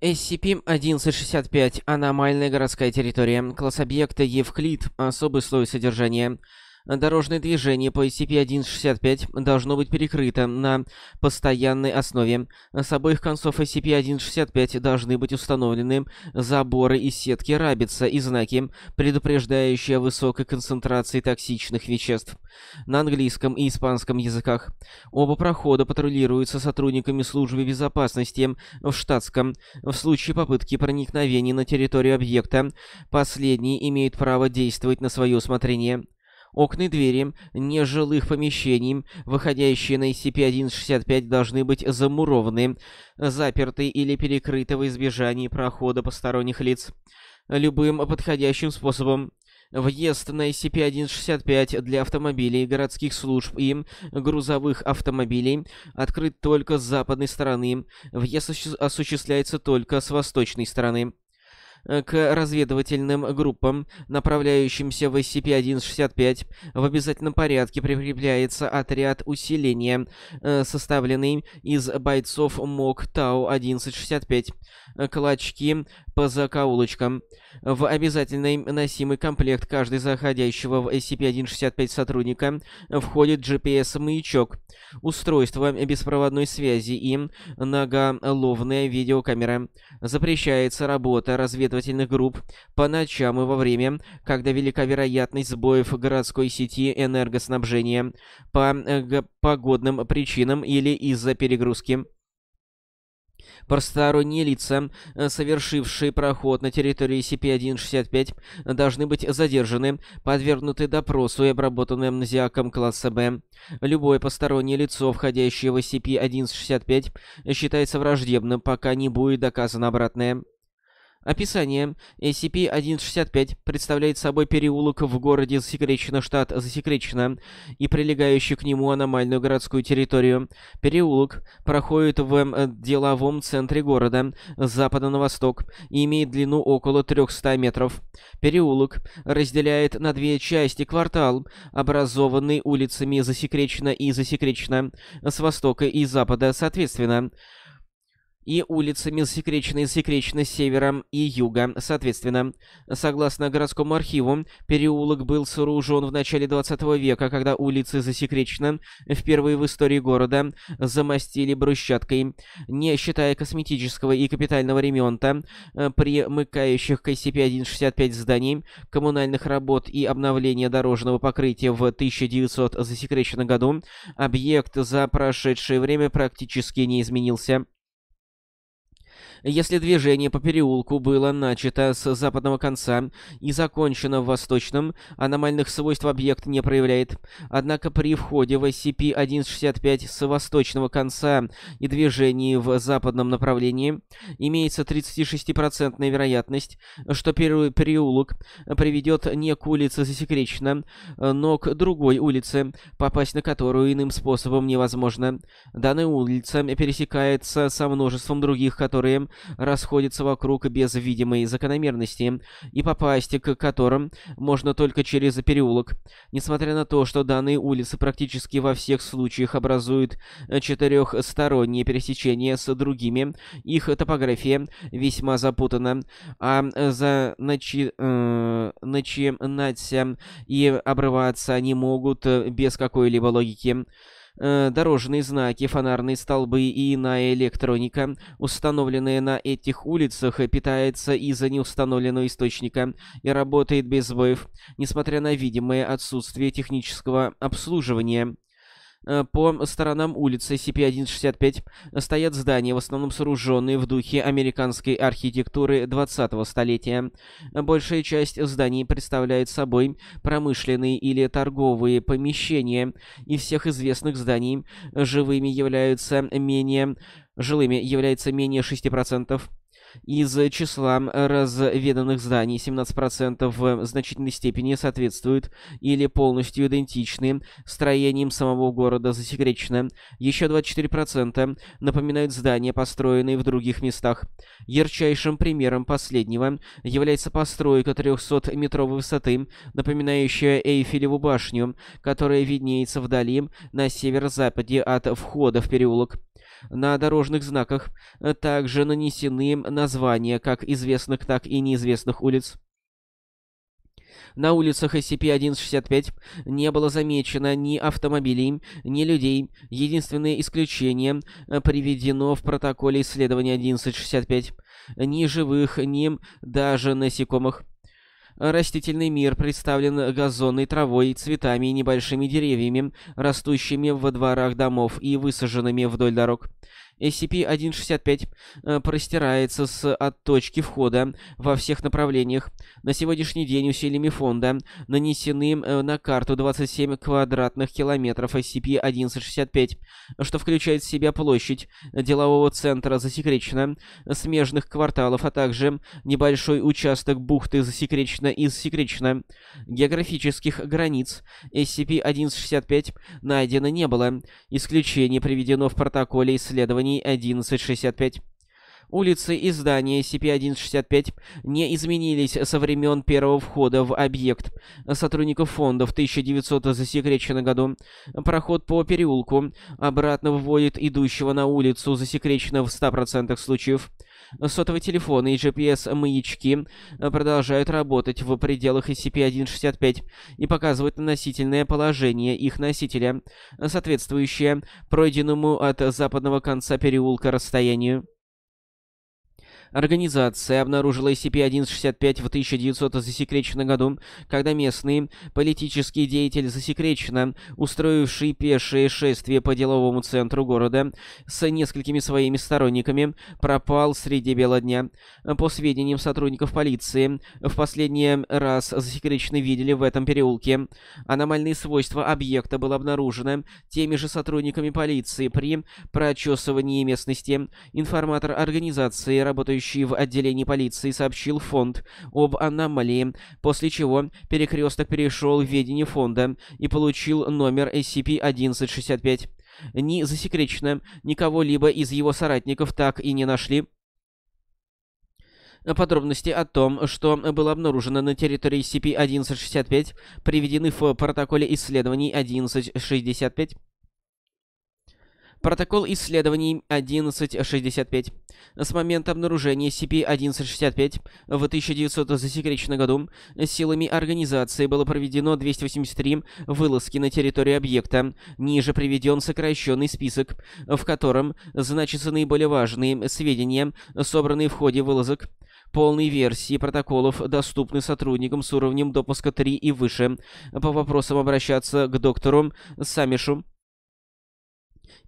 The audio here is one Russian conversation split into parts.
SCP-1165. Аномальная городская территория. Класс объекта Евклид. Особый слой содержания. Дорожное движение по SCP-165 должно быть перекрыто на постоянной основе. С обоих концов SCP-165 должны быть установлены заборы из сетки рабица и знаки, предупреждающие о высокой концентрации токсичных веществ. На английском и испанском языках. Оба прохода патрулируются сотрудниками службы безопасности в штатском. В случае попытки проникновения на территорию объекта, последние имеют право действовать на свое усмотрение. Окна и двери нежилых помещений, выходящие на SCP-165, должны быть замурованы, заперты или перекрыты в избежании прохода посторонних лиц. Любым подходящим способом. Въезд на SCP-165 для автомобилей, городских служб и грузовых автомобилей открыт только с западной стороны. Въезд осуществляется только с восточной стороны. Э, к разведывательным группам, направляющимся в SCP-165, в обязательном порядке прикрепляется отряд усиления, э, составленный из бойцов МОК ТАУ-1165, э, клочки по закоулочкам. В обязательный носимый комплект каждый заходящего в SCP-165 сотрудника входит GPS-маячок, устройство беспроводной связи и многоловная видеокамера. Запрещается работа разведывательных групп по ночам и во время, когда велика вероятность сбоев городской сети энергоснабжения по э, погодным причинам или из-за перегрузки. Посторонние лица, э, совершившие проход на территории SCP-165, должны быть задержаны, подвергнуты допросу и обработаны амнезиаком класса Б. Любое постороннее лицо, входящее в SCP-165, считается враждебным, пока не будет доказано обратное. Описание. SCP-165 представляет собой переулок в городе Засекречено, штат Засекречено, и прилегающую к нему аномальную городскую территорию. Переулок проходит в э, деловом центре города с запада на восток и имеет длину около 300 метров. Переулок разделяет на две части квартал, образованный улицами Засекречено и Засекречено, с востока и запада соответственно и улицами засекречены с севера и юга, соответственно. Согласно городскому архиву, переулок был сооружен в начале 20 века, когда улицы засекречены впервые в истории города замостили брусчаткой. Не считая косметического и капитального ремонта, э, примыкающих к SCP-165 зданий, коммунальных работ и обновления дорожного покрытия в 1900 засекреченном году, объект за прошедшее время практически не изменился. Если движение по переулку было начато с западного конца и закончено в восточном, аномальных свойств объект не проявляет. Однако при входе в SCP-165 с восточного конца и движении в западном направлении имеется 36% вероятность, что переулок приведет не к улице засекречено, но к другой улице, попасть на которую иным способом невозможно. Данная улица пересекается со множеством других, которые расходятся вокруг без видимой закономерности, и попасть к которым можно только через переулок. Несмотря на то, что данные улицы практически во всех случаях образуют четырехсторонние пересечения с другими, их топография весьма запутана, а за начи... э... начинаться и обрываться они могут без какой-либо логики. Э, дорожные знаки, фонарные столбы и иная электроника, установленная на этих улицах, питается из-за неустановленного источника и работает без сбоев, несмотря на видимое отсутствие технического обслуживания. Э, по сторонам улицы SCP-165 стоят здания, в основном сооруженные в духе американской архитектуры 20-го столетия. Большая часть зданий представляет собой промышленные или торговые помещения, и всех известных зданий живыми являются менее жилыми является менее 6%. Из числа разведанных зданий 17% в значительной степени соответствуют или полностью идентичны строениям самого города засекречено. Еще 24% напоминают здания, построенные в других местах. Ярчайшим примером последнего является постройка 300-метровой высоты, напоминающая Эйфелеву башню, которая виднеется вдали на северо-западе от входа в переулок. На дорожных знаках также нанесены названия как известных, так и неизвестных улиц. На улицах SCP-165 не было замечено ни автомобилей, ни людей. Единственное исключение э, приведено в протоколе исследования 1165. Ни живых, ни даже насекомых. Растительный мир представлен газонной травой, цветами и небольшими деревьями, растущими во дворах домов и высаженными вдоль дорог. SCP-165 э, простирается с от точки входа во всех направлениях. На сегодняшний день усилиями фонда нанесены э, на карту 27 квадратных километров SCP-165, что включает в себя площадь делового центра засекречено, смежных кварталов, а также небольшой участок бухты засекречено и засекречено. Географических границ SCP-165 найдено не было. Исключение приведено в протоколе исследований зданий 1165. Улицы и здания SCP-165 не изменились со времен первого входа в объект сотрудников фонда в 1900 засекреченном году. Проход по переулку обратно вводит идущего на улицу засекречено в 100% случаев. Сотовые телефоны и GPS-маячки продолжают работать в пределах SCP-165 и показывают относительное положение их носителя, соответствующее пройденному от западного конца переулка расстоянию. Организация обнаружила SCP-165 в 1900 засекреченном году, когда местный политический деятель засекреченно, устроивший пешее шествие по деловому центру города с несколькими своими сторонниками, пропал среди бела дня. По сведениям сотрудников полиции, в последний раз засекреченно видели в этом переулке. Аномальные свойства объекта было обнаружено теми же сотрудниками полиции при прочесывании местности. Информатор организации, работающий работающий в отделении полиции, сообщил фонд об аномалии, после чего перекресток перешел в ведение фонда и получил номер SCP-1165. Ни засекречено, никого-либо из его соратников так и не нашли. Подробности о том, что было обнаружено на территории SCP-1165, приведены в протоколе исследований 1165. Протокол исследований 1165. С момента обнаружения SCP-1165 в 1900 засекреченном году силами организации было проведено 283 вылазки на территорию объекта. Ниже приведен сокращенный список, в котором значатся наиболее важные сведения, собранные в ходе вылазок. Полные версии протоколов доступны сотрудникам с уровнем допуска 3 и выше. По вопросам обращаться к доктору Самишу.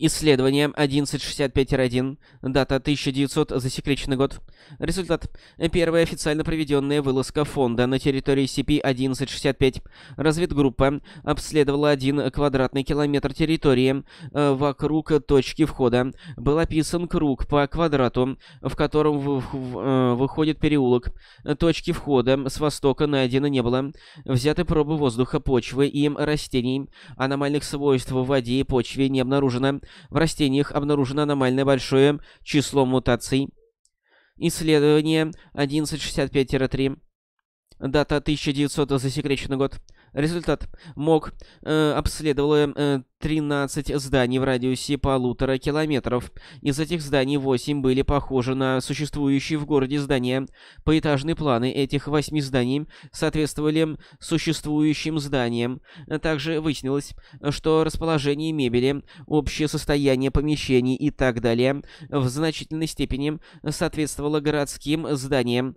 Исследование 1165-1, дата 1900, засекреченный год. Результат. Первая официально проведенная вылазка фонда на территории CP-1165. Разведгруппа обследовала один квадратный километр территории э, вокруг точки входа. Был описан круг по квадрату, в котором э, выходит переулок. Точки входа с востока найдено не было. Взяты пробы воздуха, почвы и растений. Аномальных свойств в воде и почве не обнаружено. В растениях обнаружено аномальное большое число мутаций. Исследование 1165-3. Дата 1900 засекреченный год. Результат. МОК э, обследовала э, 13 зданий в радиусе полутора километров. Из этих зданий 8 были похожи на существующие в городе здания. Поэтажные планы этих восьми зданий соответствовали существующим зданиям. Также выяснилось, что расположение мебели, общее состояние помещений и так далее в значительной степени соответствовало городским зданиям.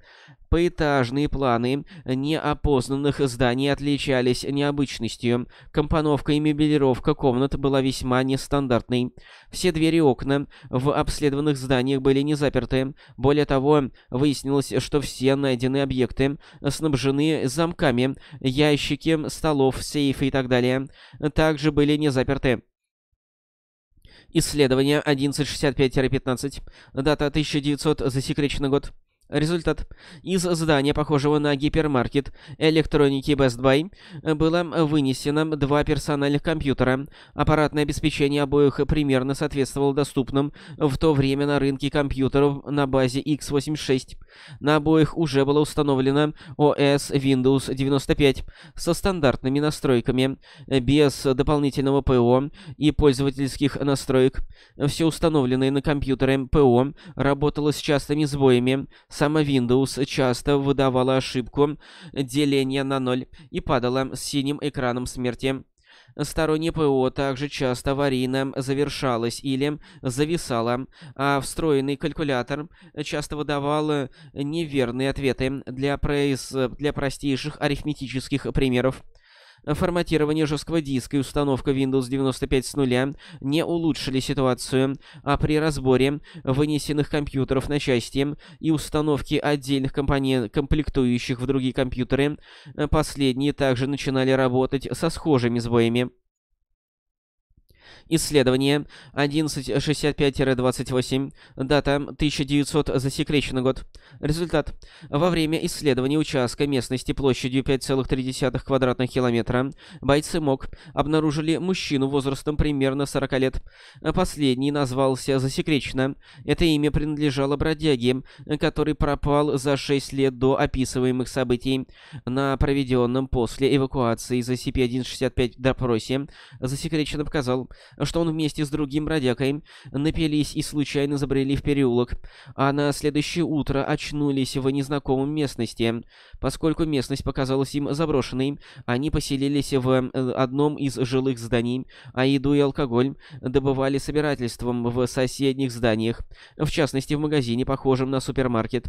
Поэтажные планы неопознанных зданий отличались необычностью. Компоновка и мебелировка комнат была весьма нестандартной. Все двери и окна в обследованных зданиях были не заперты. Более того, выяснилось, что все найденные объекты снабжены замками, ящики, столов, сейфы и так далее. Также были не заперты. Исследование 1165-15. Дата 1900, засекреченный год. Результат. Из здания, похожего на гипермаркет электроники Best Buy, было вынесено два персональных компьютера. Аппаратное обеспечение обоих примерно соответствовало доступным в то время на рынке компьютеров на базе x86. На обоих уже было установлено OS Windows 95 со стандартными настройками, без дополнительного ПО и пользовательских настроек. Все установленное на компьютере ПО работало с частыми сбоями, Сама Windows часто выдавала ошибку деления на ноль и падала с синим экраном смерти. Стороннее ПО также часто аварийно завершалось или зависало, а встроенный калькулятор часто выдавал неверные ответы для, произ... для простейших арифметических примеров. Форматирование жесткого диска и установка Windows 95 с нуля не улучшили ситуацию, а при разборе вынесенных компьютеров на части и установке отдельных компонент комплектующих в другие компьютеры, последние также начинали работать со схожими сбоями. Исследование 1165-28. Дата 1900 засекреченный год. Результат. Во время исследования участка местности площадью 5,3 квадратных километра бойцы МОК обнаружили мужчину возрастом примерно 40 лет. Последний назвался засекречено. Это имя принадлежало бродяге, который пропал за 6 лет до описываемых событий. На проведенном после эвакуации из SCP-165 допросе засекреченно показал, что он вместе с другим бродягой напились и случайно забрели в переулок, а на следующее утро очнулись в незнакомом местности. Поскольку местность показалась им заброшенной, они поселились в э, одном из жилых зданий, а еду и алкоголь добывали собирательством в соседних зданиях, в частности в магазине, похожем на супермаркет.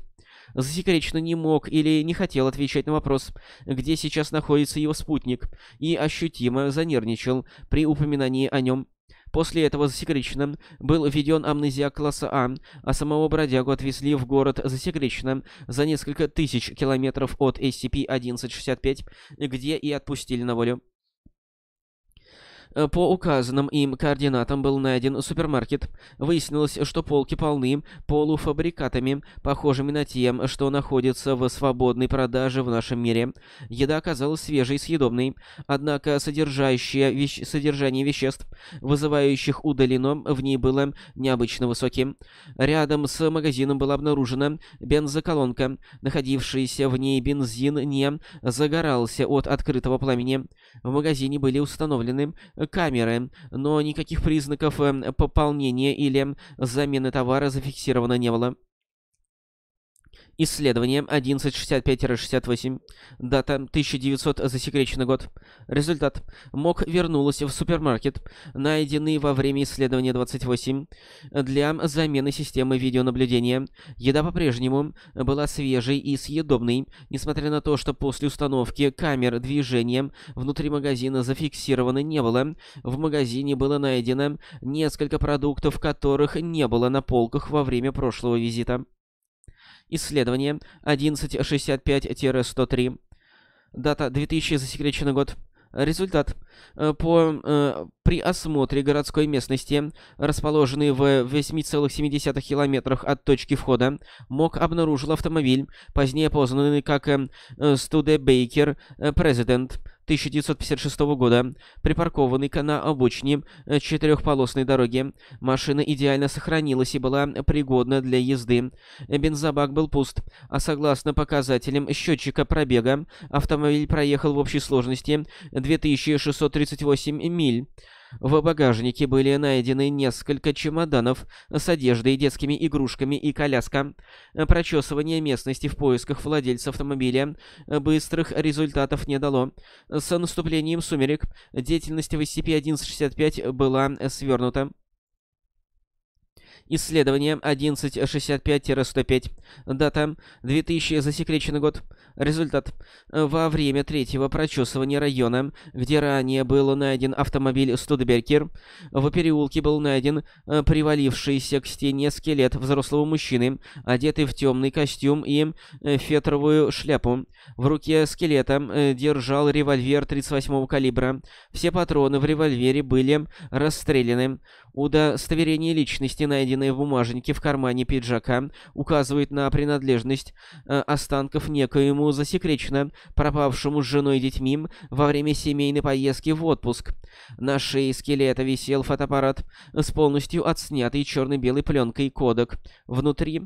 Засекреченно не мог или не хотел отвечать на вопрос, где сейчас находится его спутник, и ощутимо занервничал при упоминании о нем. После этого засекреченным был введен амнезиак класса А, а самого бродягу отвезли в город засекреченным за несколько тысяч километров от SCP-1165, где и отпустили на волю. Э, по указанным им координатам был найден супермаркет. Выяснилось, что полки полны полуфабрикатами, похожими на те, что находятся в свободной продаже в нашем мире. Еда оказалась свежей и съедобной, однако содержащее вещ... содержание веществ, вызывающих удалено, в ней было необычно высоким. Рядом с магазином была обнаружена бензоколонка. Находившийся в ней бензин не загорался от открытого пламени. В магазине были установлены камеры, но никаких признаков э, пополнения или замены товара зафиксировано не было. Исследование 1165-68. Дата 1900 засекреченный год. Результат. МОК вернулась в супермаркет, найденный во время исследования 28, для замены системы видеонаблюдения. Еда по-прежнему была свежей и съедобной, несмотря на то, что после установки камер движения внутри магазина зафиксировано не было. В магазине было найдено несколько продуктов, которых не было на полках во время прошлого визита. Исследование 1165-103. Дата 2000 засекреченный год. Результат. Э, по, э, при осмотре городской местности, расположенной в 8,7 километрах от точки входа, МОК обнаружил автомобиль, позднее познанный как э, Студебейкер Президент 1956 года, припаркованный на обочине э, четырехполосной дороги. Машина идеально сохранилась и была пригодна для езды. Бензобак был пуст, а согласно показателям счетчика пробега, автомобиль проехал в общей сложности 2638 миль. В багажнике были найдены несколько чемоданов с одеждой, детскими игрушками и коляска. Прочесывание местности в поисках владельца автомобиля быстрых результатов не дало. С наступлением сумерек деятельность в SCP-1165 была свернута. Исследование 1165-105. Дата 2000 засекреченный год. Результат. Во время третьего прочесывания района, где ранее был найден автомобиль Студеберкер, в переулке был найден э, привалившийся к стене скелет взрослого мужчины, одетый в темный костюм и э, фетровую шляпу. В руке скелета э, держал револьвер 38-го калибра. Все патроны в револьвере были расстреляны. Удостоверение личности найденное в бумажнике в кармане пиджака, указывает на принадлежность останков некоему засекреченно пропавшему с женой и детьми во время семейной поездки в отпуск. На шее скелета висел фотоаппарат с полностью отснятой черно-белой пленкой кодек. Внутри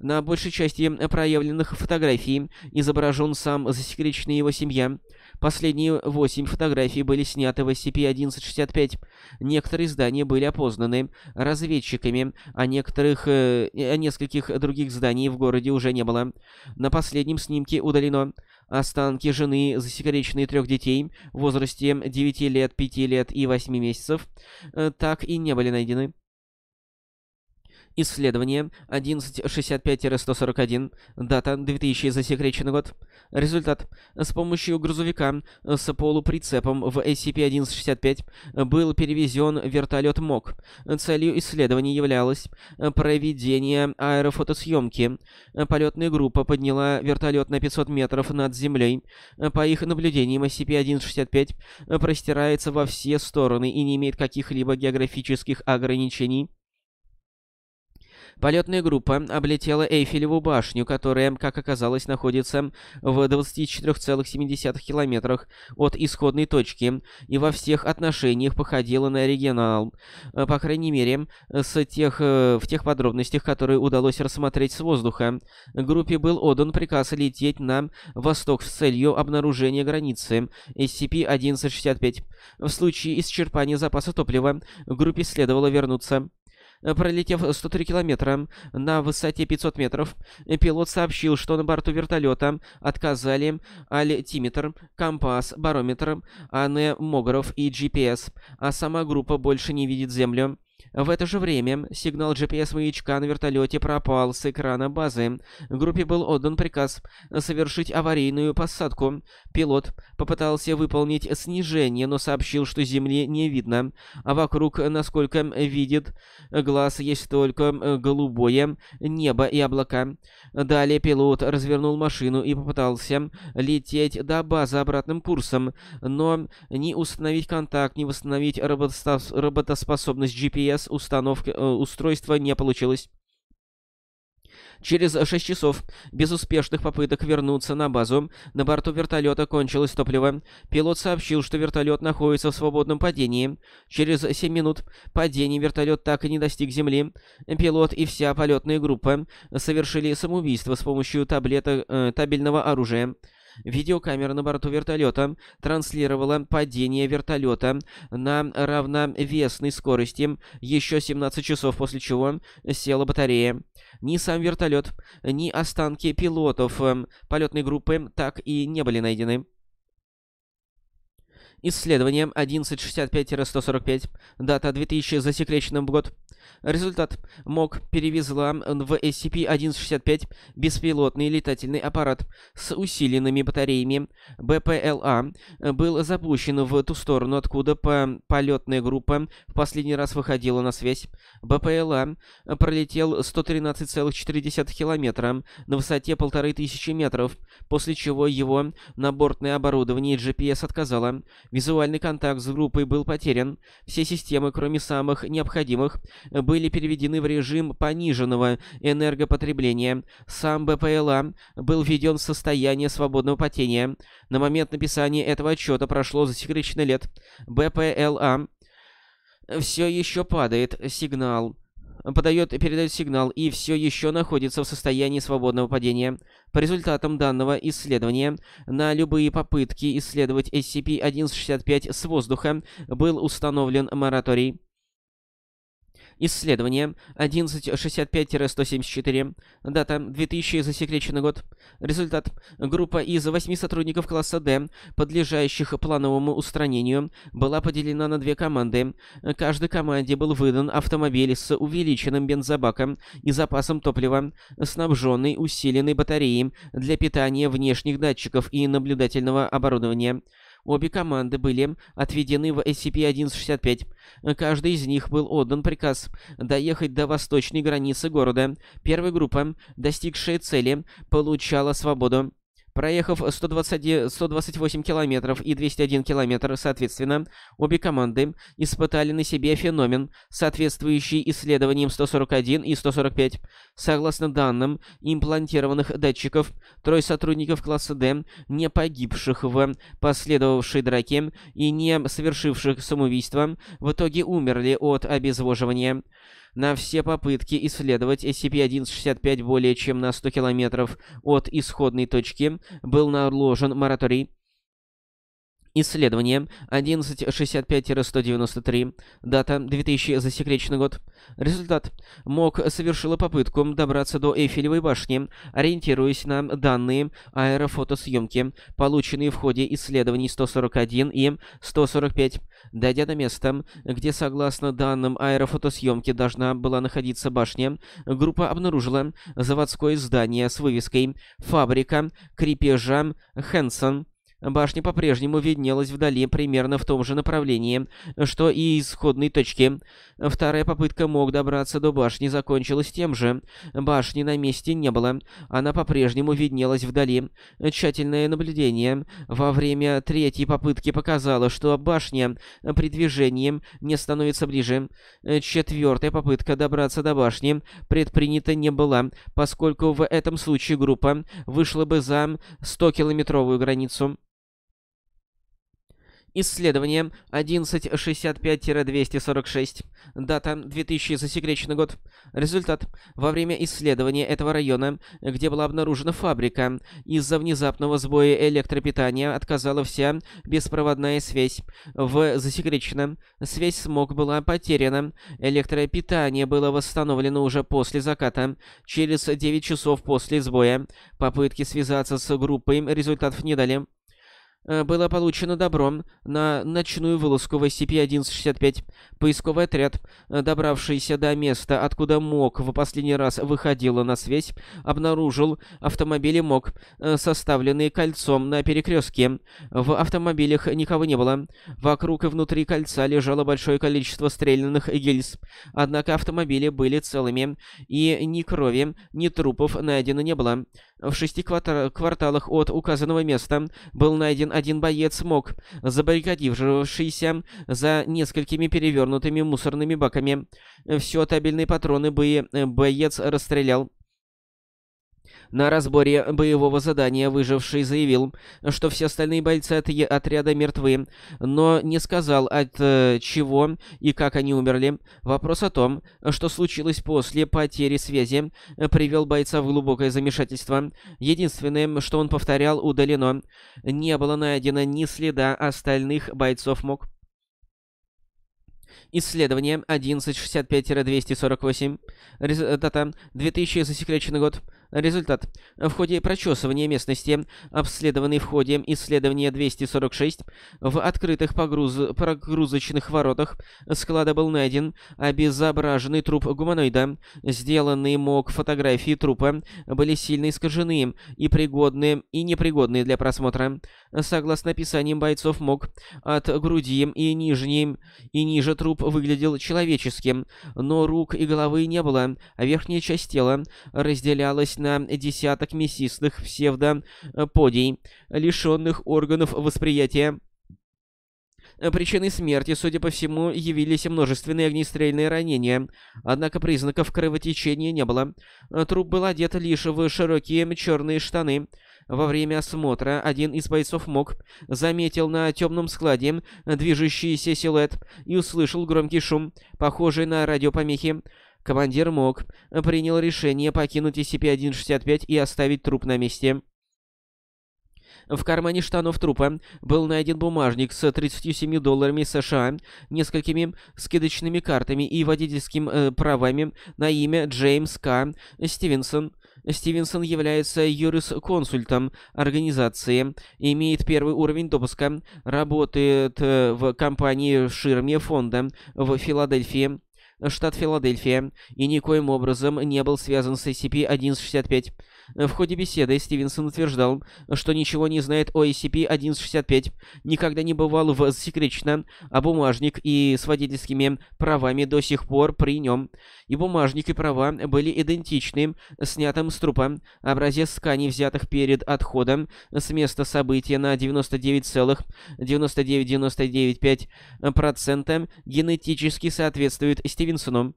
на большей части проявленных фотографий изображен сам засекреченный его семья. Последние восемь фотографий были сняты в SCP-1165. Некоторые здания были опознаны разведчиками, а некоторых, э, а нескольких других зданий в городе уже не было. На последнем снимке удалено останки жены, засекреченные трех детей в возрасте 9 лет, 5 лет и 8 месяцев, э, так и не были найдены. Исследование 1165-141, дата 2000, засекреченный год. Результат. С помощью грузовика с полуприцепом в SCP-1165 был перевезен вертолет МОК. Целью исследования являлось проведение аэрофотосъемки. Полетная группа подняла вертолет на 500 метров над землей. По их наблюдениям, SCP-1165 простирается во все стороны и не имеет каких-либо географических ограничений. Полетная группа облетела Эйфелеву башню, которая, как оказалось, находится в 24,7 километрах от исходной точки и во всех отношениях походила на оригинал. Э, по крайней мере, с тех, э, в тех подробностях, которые удалось рассмотреть с воздуха. Группе был отдан приказ лететь на восток с целью обнаружения границы SCP-1165. В случае исчерпания запаса топлива группе следовало вернуться пролетев 103 километра на высоте 500 метров, пилот сообщил, что на борту вертолета отказали альтиметр, компас, барометр, анемограф и GPS, а сама группа больше не видит Землю. В это же время сигнал GPS-маячка на вертолете пропал с экрана базы. Группе был отдан приказ совершить аварийную посадку. Пилот попытался выполнить снижение, но сообщил, что Земли не видно, а вокруг, насколько видит глаз, есть только голубое небо и облака. Далее пилот развернул машину и попытался лететь до базы обратным курсом, но ни установить контакт, ни восстановить работоспособность GPS без установки э, устройства не получилось. Через 6 часов безуспешных попыток вернуться на базу, на борту вертолета кончилось топливо. Пилот сообщил, что вертолет находится в свободном падении. Через 7 минут падения вертолет так и не достиг земли. Пилот и вся полетная группа совершили самоубийство с помощью таблета, э, табельного оружия. Видеокамера на борту вертолета транслировала падение вертолета на равновесной скорости еще 17 часов, после чего села батарея. Ни сам вертолет, ни останки пилотов э, полетной группы так и не были найдены. Исследование 1165-145, дата 2000, засекреченным год. Результат. МОК перевезла в SCP-1165 беспилотный летательный аппарат с усиленными батареями. БПЛА был запущен в ту сторону, откуда по полетная группа в последний раз выходила на связь. БПЛА пролетел 113,4 километра на высоте 1500 метров, после чего его набортное оборудование GPS отказало. Визуальный контакт с группой был потерян. Все системы, кроме самых необходимых, были переведены в режим пониженного энергопотребления. Сам БПЛА был введен в состояние свободного потения. На момент написания этого отчета прошло засекреченный лет. БПЛА все еще падает сигнал подает, передает сигнал и все еще находится в состоянии свободного падения. По результатам данного исследования на любые попытки исследовать SCP-1165 с воздуха был установлен мораторий. Исследование 1165-174. Дата 2000, засекреченный год. Результат. Группа из восьми сотрудников класса D, подлежащих плановому устранению, была поделена на две команды. Каждой команде был выдан автомобиль с увеличенным бензобаком и запасом топлива, снабженный усиленной батареей для питания внешних датчиков и наблюдательного оборудования. Обе команды были отведены в SCP-1165. Каждый из них был отдан приказ доехать до восточной границы города. Первая группа, достигшая цели, получала свободу. Проехав 120, 128 километров и 201 километр, соответственно, обе команды испытали на себе феномен, соответствующий исследованиям 141 и 145. Согласно данным имплантированных датчиков, трое сотрудников класса D, не погибших в последовавшей драке и не совершивших самоубийство, в итоге умерли от обезвоживания. На все попытки исследовать SCP-165 более чем на 100 километров от исходной точки был наложен мораторий. Исследование 1165-193. Дата 2000 засекреченный год. Результат. МОК совершила попытку добраться до Эйфелевой башни, ориентируясь на данные аэрофотосъемки, полученные в ходе исследований 141 и 145. Дойдя до места, где, согласно данным аэрофотосъемки, должна была находиться башня, группа обнаружила заводское здание с вывеской «Фабрика крепежа Хэнсон». Башня по-прежнему виднелась вдали примерно в том же направлении, что и исходной точки. Вторая попытка мог добраться до башни закончилась тем же. Башни на месте не было. Она по-прежнему виднелась вдали. Тщательное наблюдение во время третьей попытки показало, что башня при движении не становится ближе. Четвертая попытка добраться до башни предпринята не была, поскольку в этом случае группа вышла бы за 100-километровую границу. Исследование 1165-246. Дата 2000 засекреченный год. Результат. Во время исследования этого района, где была обнаружена фабрика, из-за внезапного сбоя электропитания отказала вся беспроводная связь. В засекреченном связь смог была потеряна. Электропитание было восстановлено уже после заката, через 9 часов после сбоя. Попытки связаться с группой результатов не дали. Э, было получено добро на ночную вылазку в SCP-1165. Поисковый отряд, э, добравшийся до места, откуда МОК в последний раз выходила на связь, обнаружил автомобили МОК, э, составленные кольцом на перекрестке. В автомобилях никого не было. Вокруг и внутри кольца лежало большое количество стрелянных гильз. Однако автомобили были целыми, и ни крови, ни трупов найдено не было. В шести кварталах от указанного места был найден один боец МОК, забаррикадившийся за несколькими перевернутыми мусорными баками. Все табельные патроны боец расстрелял. На разборе боевого задания выживший заявил, что все остальные бойцы от отряда мертвы, но не сказал от э, чего и как они умерли. Вопрос о том, что случилось после потери связи, привел бойца в глубокое замешательство. Единственное, что он повторял, удалено. Не было найдено ни следа остальных бойцов МОК. Исследование 1165-248. Дата 2000 засекреченный год. Результат. В ходе прочесывания местности, обследованной в ходе исследования 246, в открытых погруз... погрузочных воротах склада был найден обезображенный труп гуманоида. Сделанные МОК фотографии трупа были сильно искажены и пригодные и непригодные для просмотра. Согласно описаниям бойцов МОК, от груди и нижней и ниже труп выглядел человеческим, но рук и головы не было, а верхняя часть тела разделялась на десяток мясистых псевдоподий, лишенных органов восприятия. Причиной смерти, судя по всему, явились множественные огнестрельные ранения, однако признаков кровотечения не было. Труп был одет лишь в широкие черные штаны. Во время осмотра один из бойцов МОК заметил на темном складе движущийся силуэт и услышал громкий шум, похожий на радиопомехи. Командир МОК принял решение покинуть SCP-165 и оставить труп на месте. В кармане штанов трупа был найден бумажник с 37 долларами США, несколькими скидочными картами и водительским э, правами на имя Джеймс К. Стивенсон. Стивенсон является юрисконсультом организации, имеет первый уровень допуска, работает э, в компании ширме фонда в Филадельфии штат Филадельфия, и никоим образом не был связан с SCP-165. В ходе беседы Стивенсон утверждал, что ничего не знает о SCP-1165, никогда не бывал в засекречено, а бумажник и с водительскими правами до сих пор при нем. И бумажник и права были идентичны снятым с трупа. Образец тканей, взятых перед отходом с места события на 99,9995% генетически соответствует Стивенсону.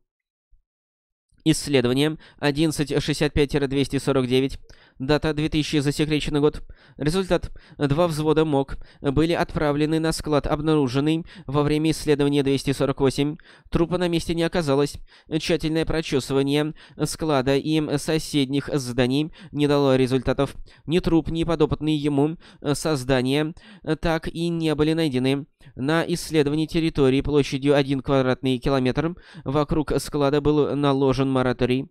Исследование 1165-249 Дата 2000 засекреченный год. Результат. Два взвода МОК были отправлены на склад, обнаруженный во время исследования 248. Трупа на месте не оказалось. Тщательное прочесывание склада и соседних зданий не дало результатов. Ни труп, ни подопытные ему создания так и не были найдены. На исследовании территории площадью 1 квадратный километр вокруг склада был наложен мораторий.